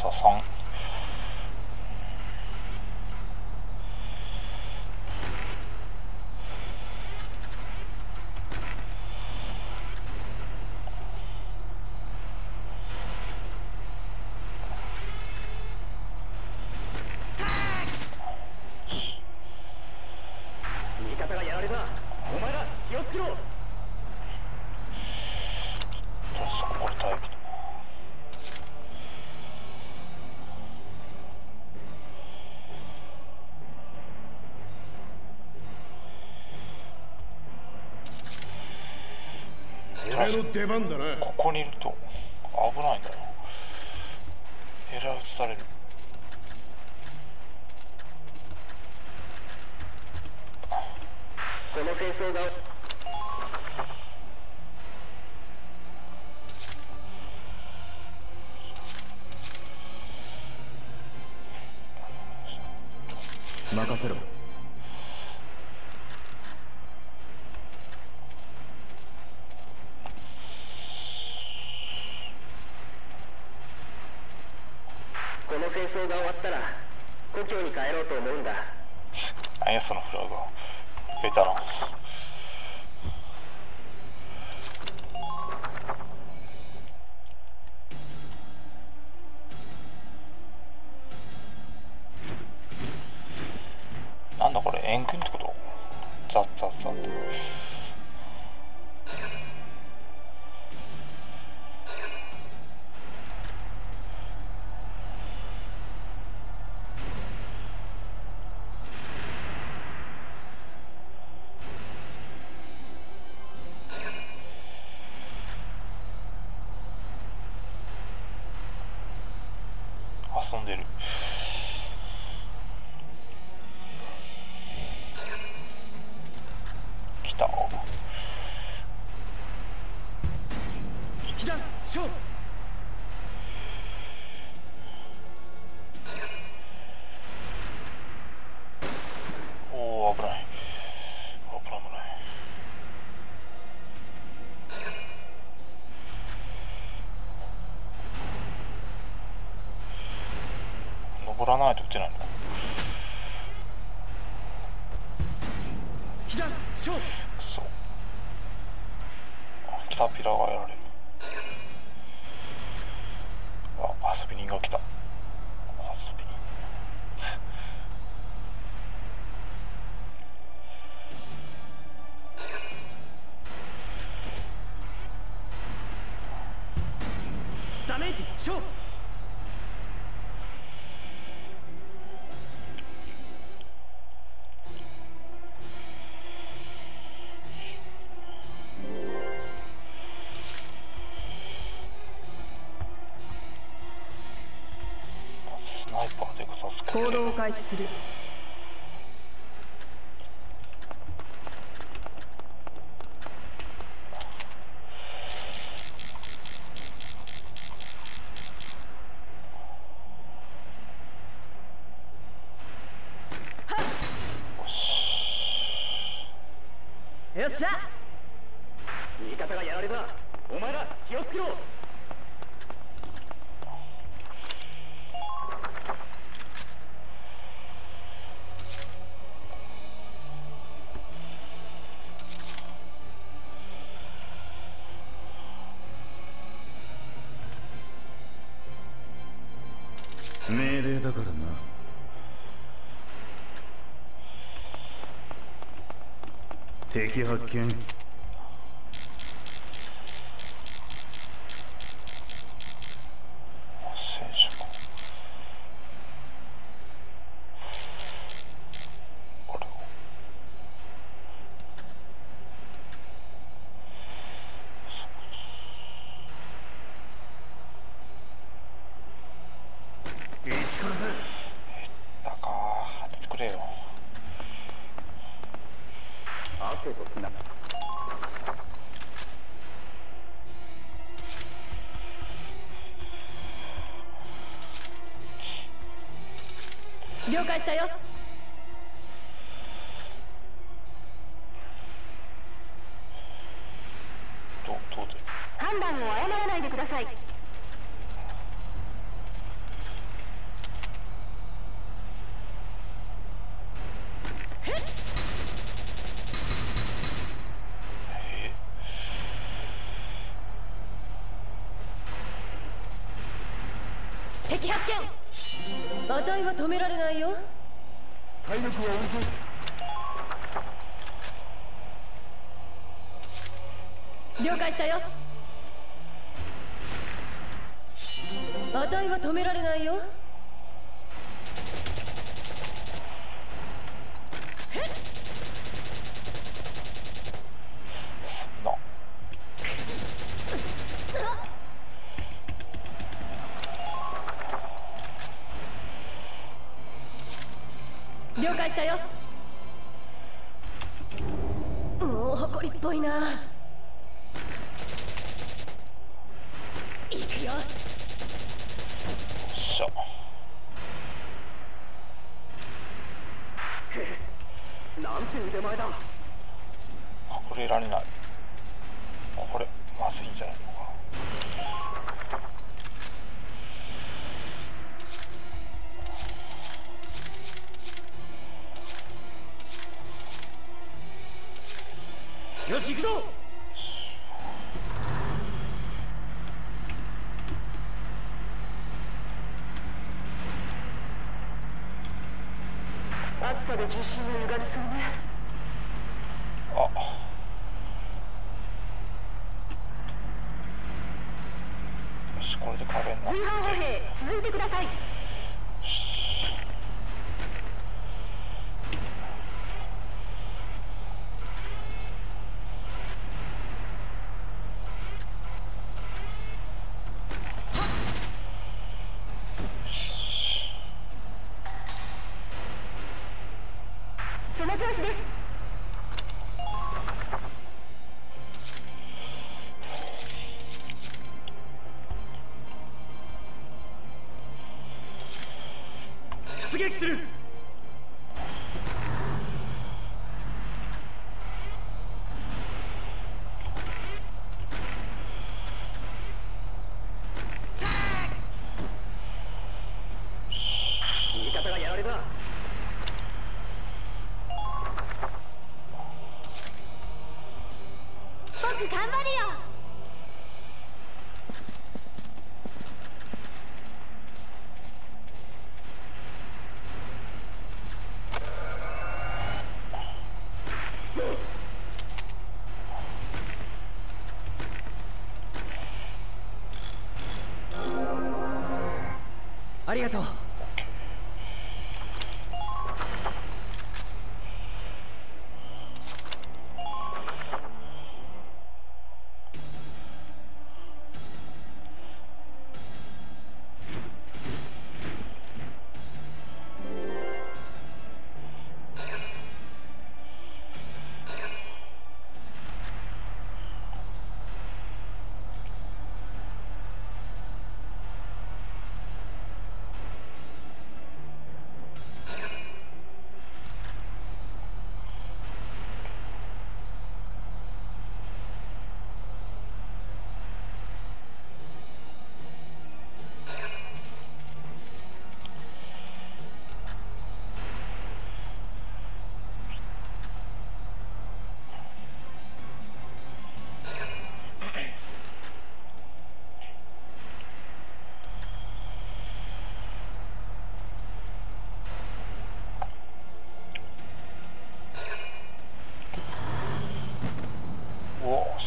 放松ここにいると危ないんだな。狙らい移される。この戦争がってなピラがやられる。開始する。よっしゃ。味方がやられたお前ら気をつけろ。again. 介したよ。判断を誤らないでください。隊は止められないよ。体力は温存。了解したよ。値は止められないよ。 주시는 건 僕頑張るよ。ありがとう。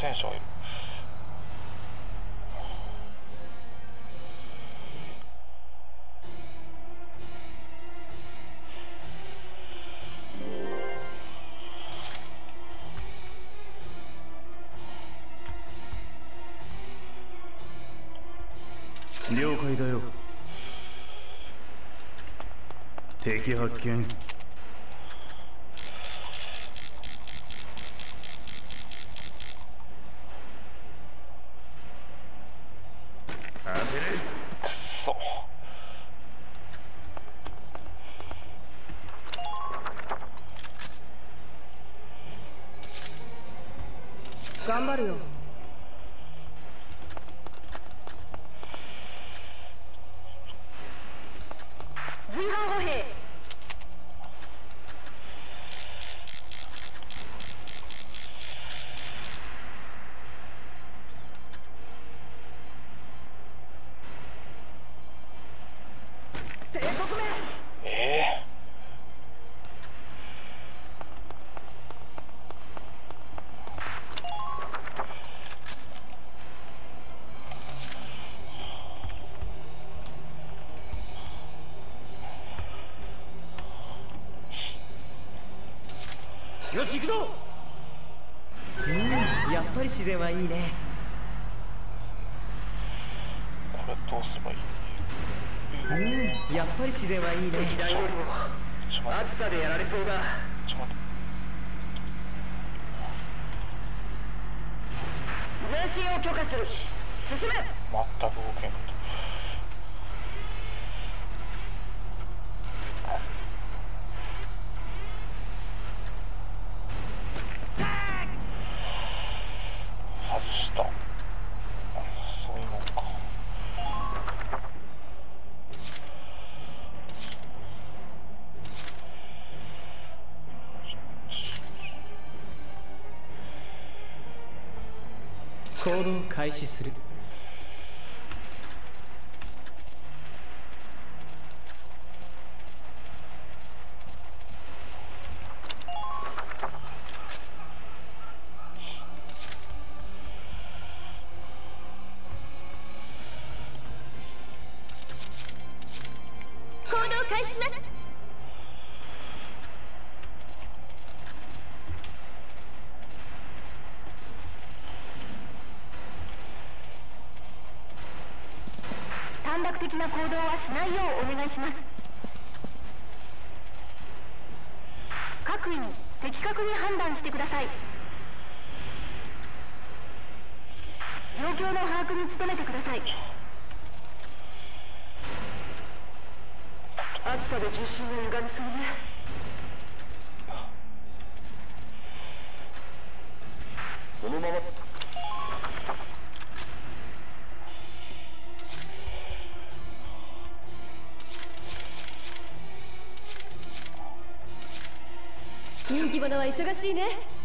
戦車了解だよ。敵発見。えー、よし行くぞ。うんやっぱり自然はいいね。動を開始する。動はしないようお願いします。各員的確に判断してください。状況の把握に努めてください。暑さで重心が歪みそうね。このまま物は忙しいね。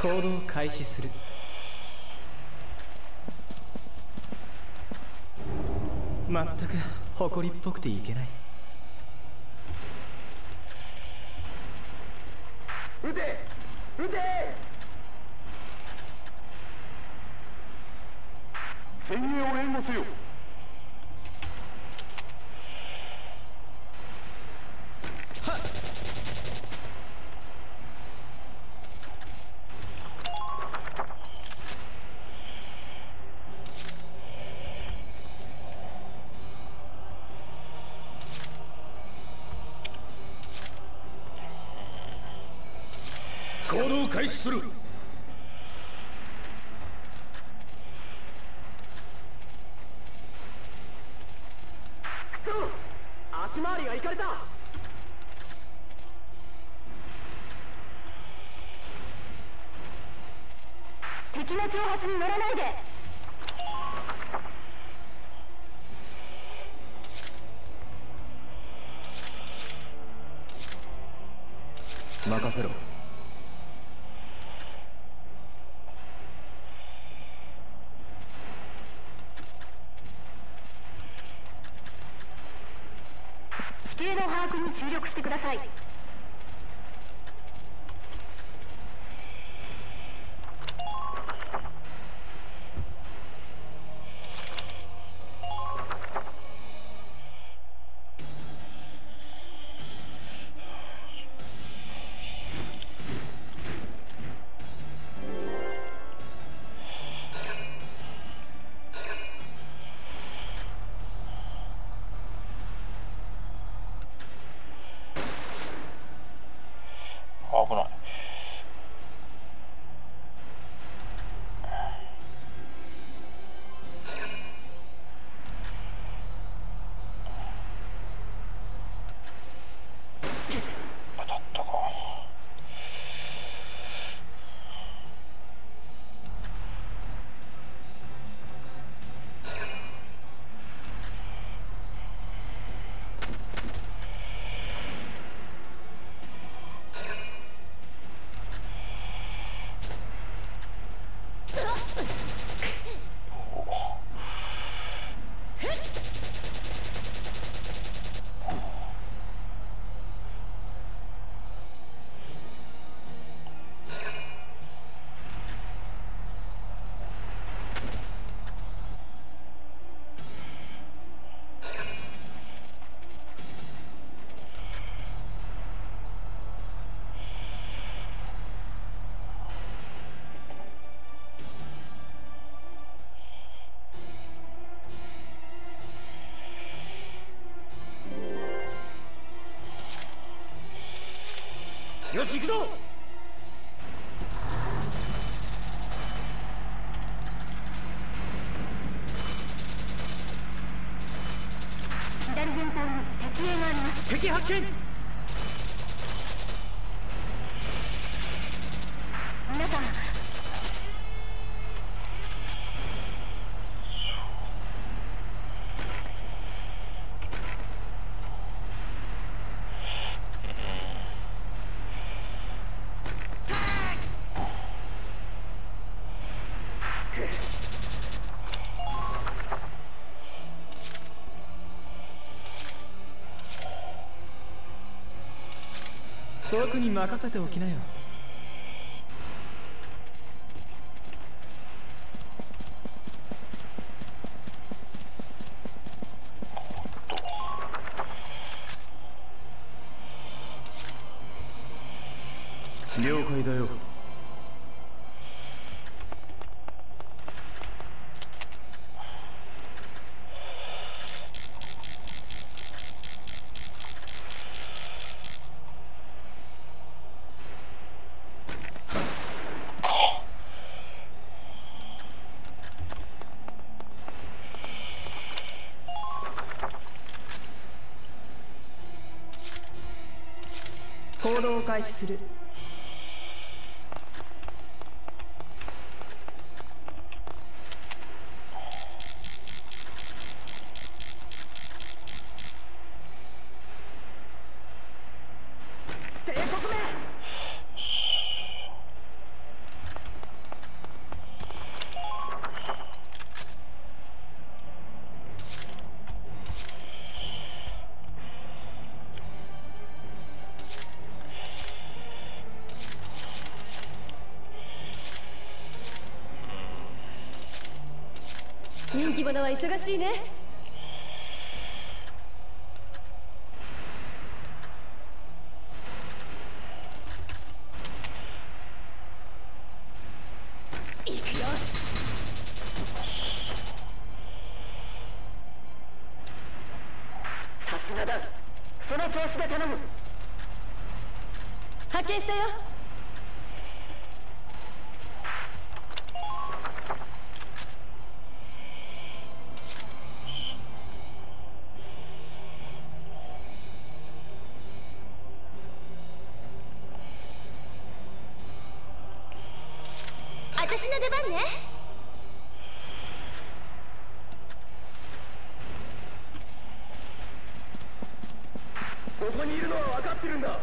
行動開始する。まったく誇りっぽくていけない。撃て撃て。先鋭を援護せよ。が行かれた。敵の挑発に乗らないで。任せろ。行くぞ。左前方に敵兵があります。敵発見僕に任せておきなよ。開始する。忙しいね。行くよ。さすがだ。その調子で頼む。発見したよ番ね。ここにいるのは分かってるんだ。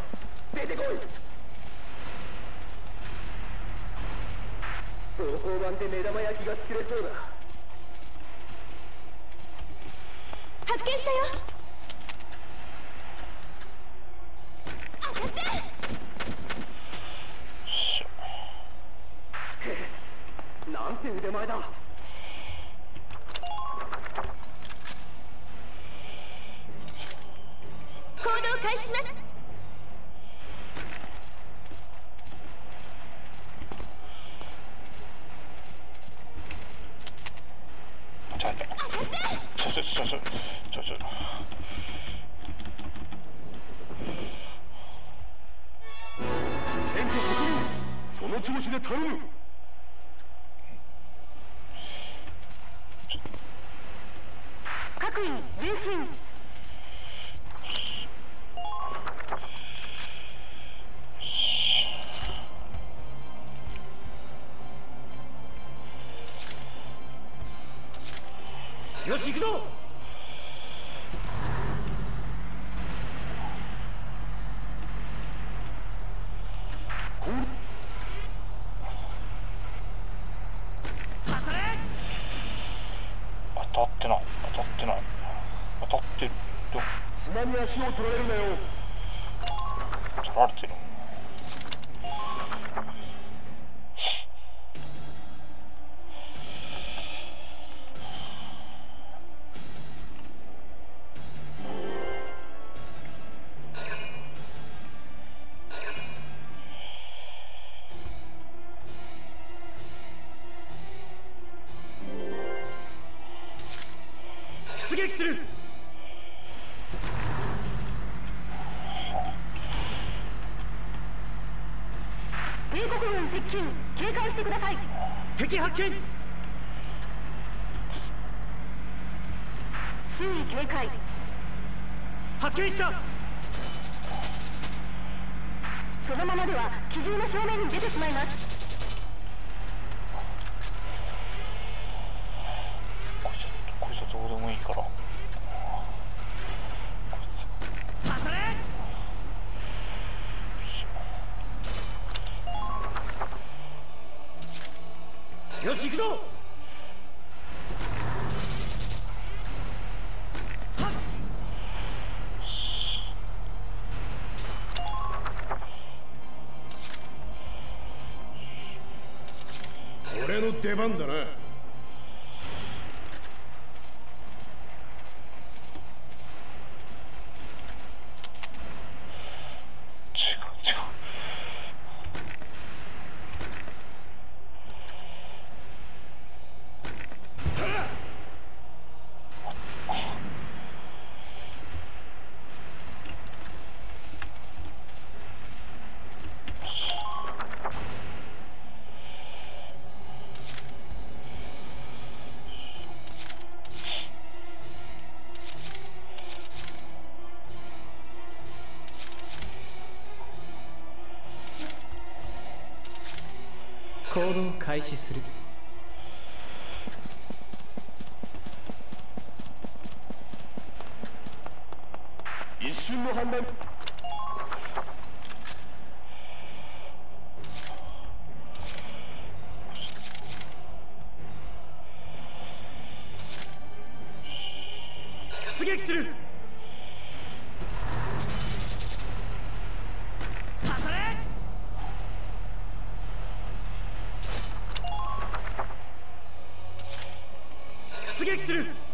出てこい。同行版で目玉焼きが作れそうだ発見したよ当たってしゃなんて腕前だ。行動開始します。ちょちょちょちょちょちょちょよ敵発見周囲警戒。発見した。そのままでは機銃の正面に出てしまいます行動開始する。する。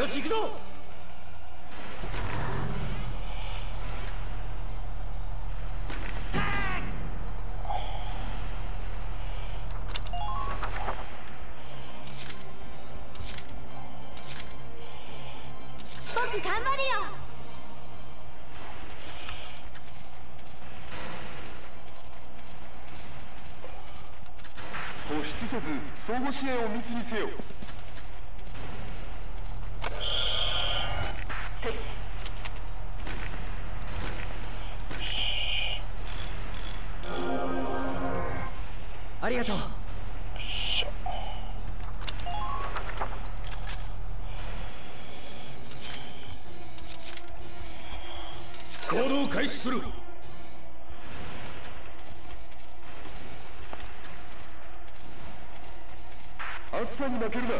よし行くぞ。僕頑張るよ。突出せず相互支援を密にせよ行動開始する。暑さに負けるな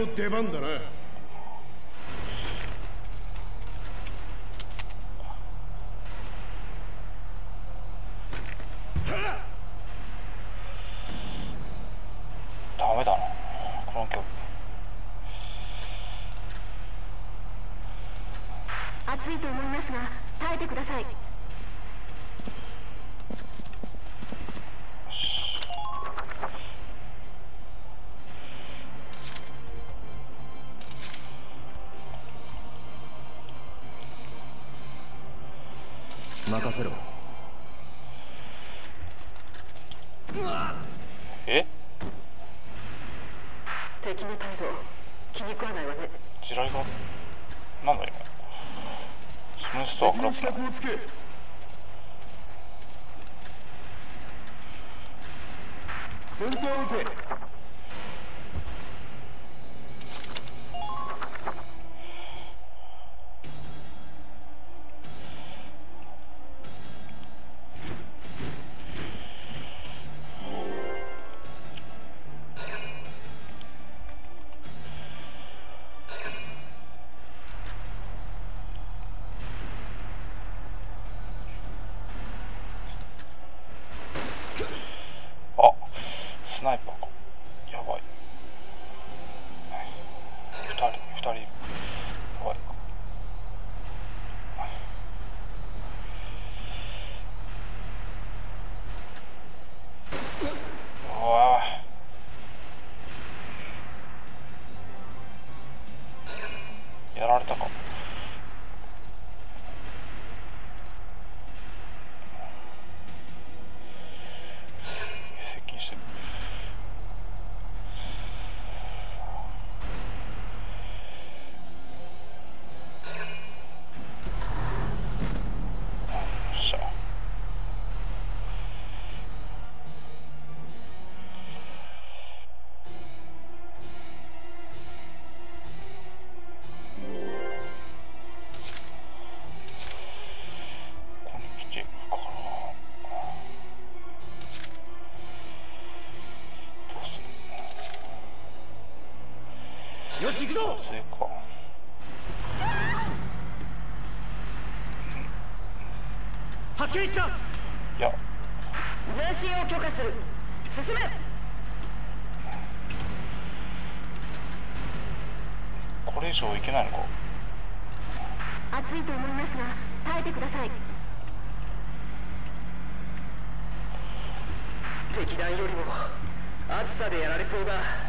の出番だなダメだなこの曲暑いと思いますがい。任せろ。Stepnitsky. 追加発見したいや。前進を許可する進めこれ以上いけないのか暑いと思いますが耐えてください敵弾よりも暑さでやられそうだ